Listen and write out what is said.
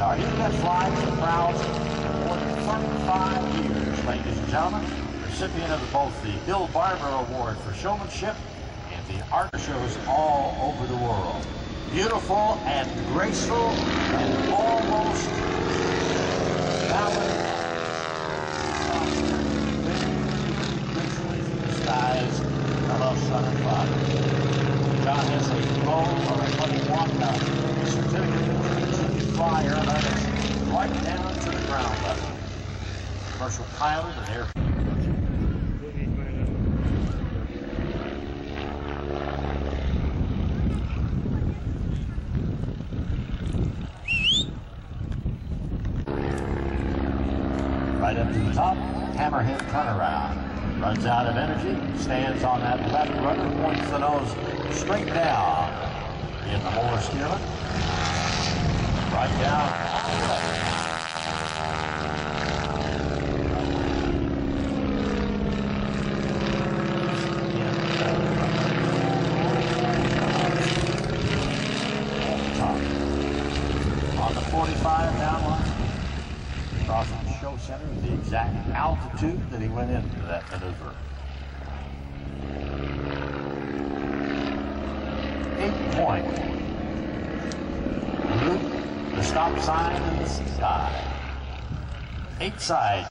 Our Hughes flies are proud for more than 35 years, ladies and gentlemen. Recipient of both the Bill Barber Award for showmanship and the art shows all over the world. Beautiful and graceful and almost. John has a gold or a 21 now. Certificate flyer that is right down to the ground level. Commercial pilot and air. Right up to the top, hammerhead turnaround. Runs out of energy, stands on that left rudder, points the nose straight down. In the Mohr Stearman. Right down. On the 45 down line, crossing the show center, the exact altitude that he went into that maneuver. Eight point. Stop sign in the sky. Eight side.